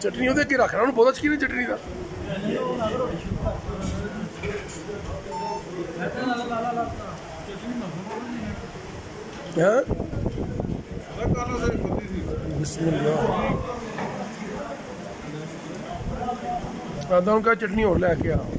ਚਟਨੀ ਉਹਦੇ ਕੀ ਰੱਖਣਾ ਉਹਨੂੰ ਬਹੁਤਾ ਸ਼ਕੀਨ ਚਟਨੀ ਦਾ बिस्मिल्लाह उनका चटनी और लेके आओ